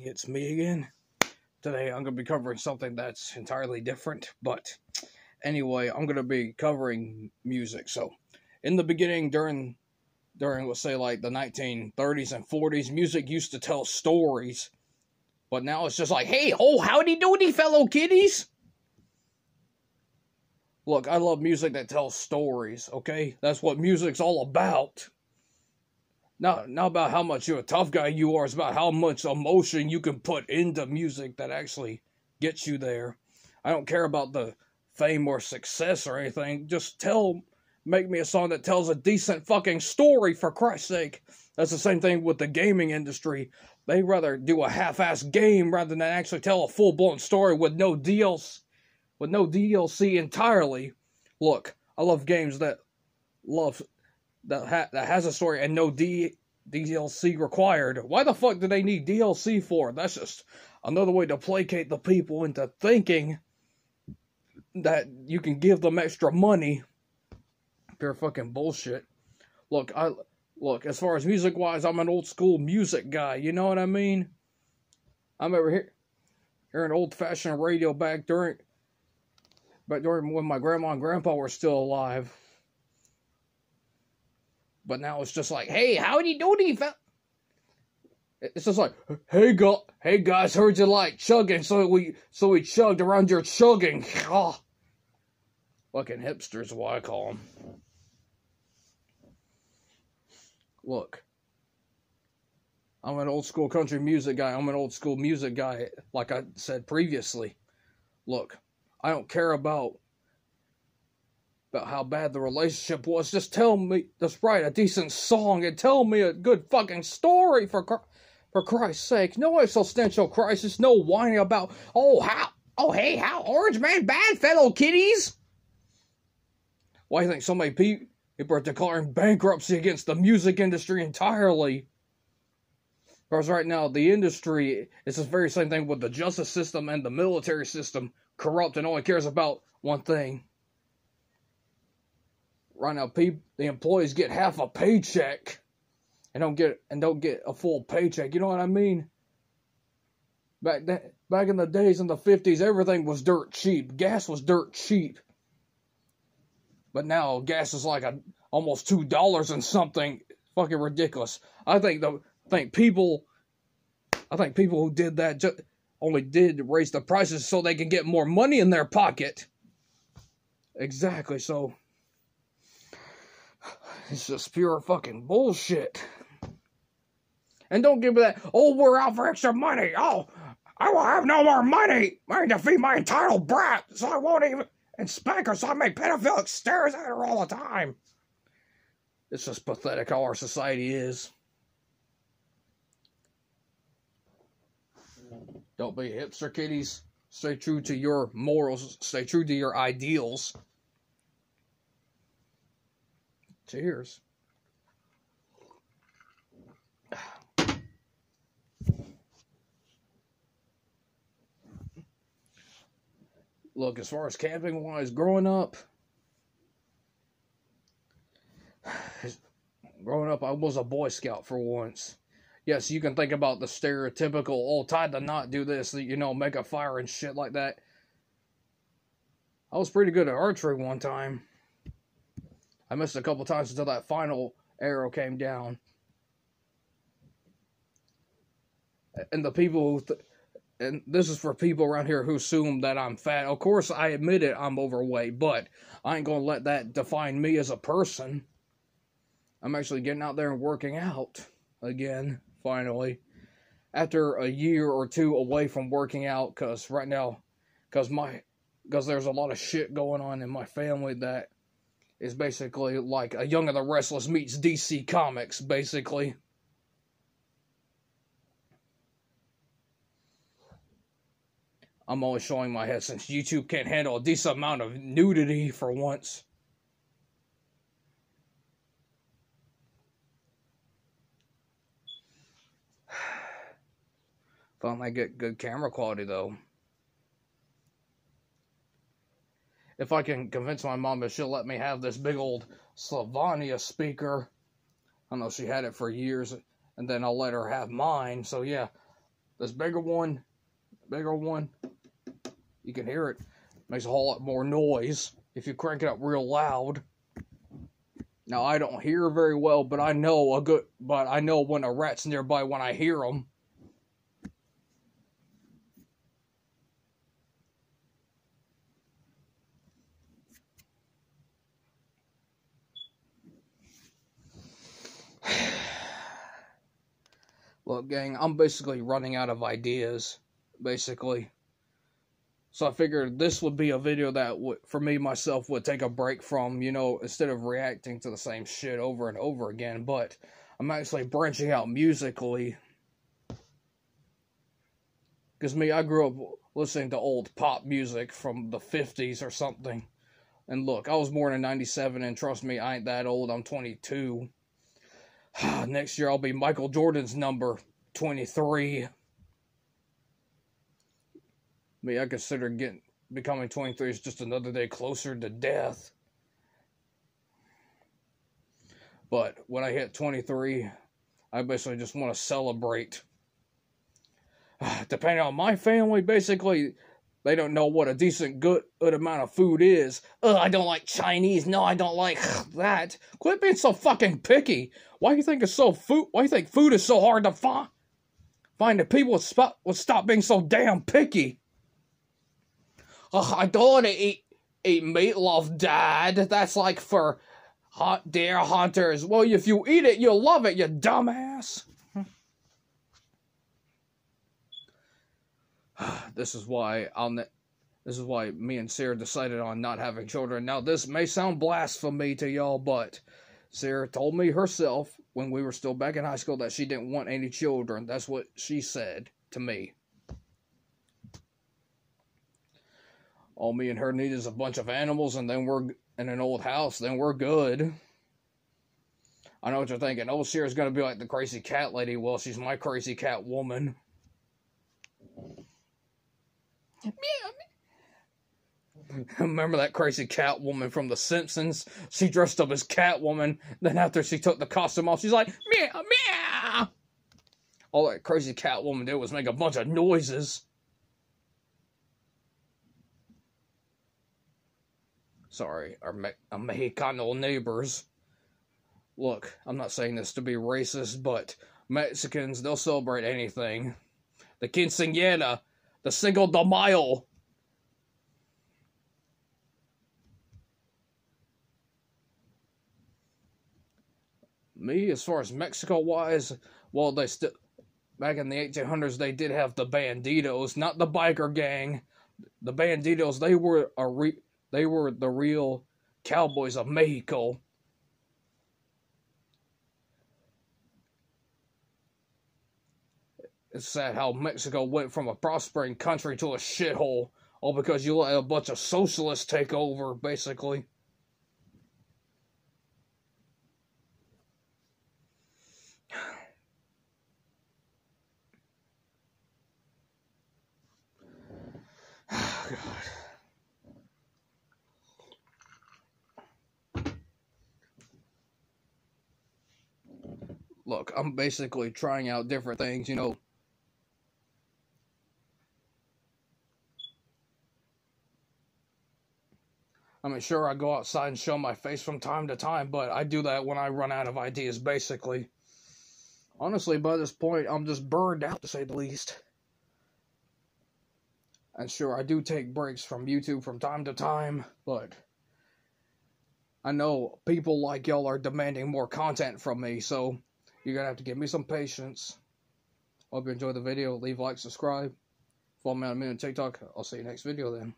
It's me again. Today I'm going to be covering something that's entirely different, but anyway, I'm going to be covering music. So, in the beginning, during, during let's say like the 1930s and 40s, music used to tell stories, but now it's just like, hey, oh, howdy doody, fellow kiddies. Look, I love music that tells stories, okay? That's what music's all about not not about how much you're a tough guy you are. It's about how much emotion you can put into music that actually gets you there. I don't care about the fame or success or anything. Just tell, make me a song that tells a decent fucking story for Christ's sake. That's the same thing with the gaming industry. They rather do a half-ass game rather than actually tell a full-blown story with no DLC, with no DLC entirely. Look, I love games that love that ha- that has a story and no D- DLC required. Why the fuck do they need DLC for? That's just another way to placate the people into thinking that you can give them extra money. Pure fucking bullshit. Look, I look as far as music wise, I'm an old school music guy. You know what I mean? I'm over here hearing old fashioned radio back during back during when my grandma and grandpa were still alive. But now it's just like, hey, howdy doody, fella. It's just like, hey, go, hey guys, heard you like chugging, so we, so we chugged around your chugging. Oh. Fucking hipsters, what I call them. Look, I'm an old school country music guy. I'm an old school music guy, like I said previously. Look, I don't care about about how bad the relationship was. Just tell me, just write a decent song and tell me a good fucking story for for Christ's sake. No existential crisis, no whining about, oh, how, oh, hey, how Orange Man bad, fellow kiddies. Why do you think so many people are declaring bankruptcy against the music industry entirely? Because right now, the industry is the very same thing with the justice system and the military system, corrupt and only cares about one thing right now people the employees get half a paycheck and don't get and don't get a full paycheck. You know what I mean? Back then, back in the days in the fifties, everything was dirt cheap. Gas was dirt cheap. But now gas is like a almost two dollars and something. Fucking ridiculous. I think the think people I think people who did that just only did raise the prices so they can get more money in their pocket. Exactly. So it's just pure fucking bullshit. And don't give me that, oh, we're out for extra money. Oh, I will have no more money. I need to feed my entitled brat, so I won't even, and spank her so I make pedophilic stares at her all the time. It's just pathetic how our society is. Don't be hipster kiddies. Stay true to your morals. Stay true to your ideals. Cheers. Look, as far as camping wise, growing up, growing up, I was a Boy Scout for once. Yes, you can think about the stereotypical, oh, tied to not do this, you know, make a fire and shit like that. I was pretty good at archery one time. I missed a couple times until that final arrow came down. And the people th- and this is for people around here who assume that I'm fat. Of course, I admit it, I'm overweight, but I ain't gonna let that define me as a person. I'm actually getting out there and working out again, finally. After a year or two away from working out, because right now, because my, because there's a lot of shit going on in my family that is basically like a Young and the Restless meets DC Comics, basically. I'm always showing my head since YouTube can't handle a decent amount of nudity for once. I get good camera quality though. If I can convince my mom that she'll let me have this big old Sylvania speaker. I know she had it for years, and then I'll let her have mine. So yeah, This bigger one, bigger one, you can hear it. Makes a whole lot more noise if you crank it up real loud. Now I don't hear very well, but I know a good, but I know when a rat's nearby when I hear them. Look, gang, I'm basically running out of ideas, basically. So I figured this would be a video that would, for me myself, would take a break from, you know, instead of reacting to the same shit over and over again. But I'm actually branching out musically. Because me, I grew up listening to old pop music from the 50s or something. And look, I was born in 97, and trust me, I ain't that old. I'm 22. Next year, I'll be Michael Jordan's number 23 me, I consider getting becoming 23 is just another day closer to death. But when I hit 23, I basically just want to celebrate. Depending on my family, basically, they don't know what a decent good, good amount of food is. Ugh, I don't like Chinese. No, I don't like that. Quit being so fucking picky. Why do you think it's so food? Why do you think food is so hard to find? Find the people would stop, would stop being so damn picky. Oh, I don't want to eat eat meatloaf, Dad. That's like for hot deer hunters. Well, if you eat it, you'll love it, you dumbass. This is why I'll. Ne- this is why me and Sarah decided on not having children. Now, this may sound blasphemy to y'all, but Sarah told me herself when we were still back in high school that she didn't want any children. That's what she said to me. all me and her need is a bunch of animals and then we're in an old house, then we're good. I know what you're thinking. Oh, Sierra's gonna be like the crazy cat lady. Well, she's my crazy cat woman. Remember that crazy cat woman from The Simpsons? She dressed up as Catwoman. Then after she took the costume off, she's like, meow, meow. All that crazy cat woman did was make a bunch of noises. sorry, our, Me- our Mexicano neighbors. Look, I'm not saying this to be racist, but Mexicans, they'll celebrate anything. The quinceañera, the Cinco de Mayo. Me, as far as Mexico wise, well, they still back in the 1800s they did have the banditos, not the biker gang. The banditos, they were a re- they were the real cowboys of Mexico. It's sad how Mexico went from a prospering country to a shithole, all because you let a bunch of socialists take over, basically. God. look, I'm basically trying out different things, you know. I mean, sure, I go outside and show my face from time to time, but I do that when I run out of ideas, basically. Honestly, by this point, I'm just burned out, to say the least. And sure, I do take breaks from YouTube from time to time, but I know people like y'all are demanding more content from me, so you're to have to give me some patience. Hope you enjoyed the video. Leave a like, subscribe. Follow me on, me on TikTok. I'll see you next video then.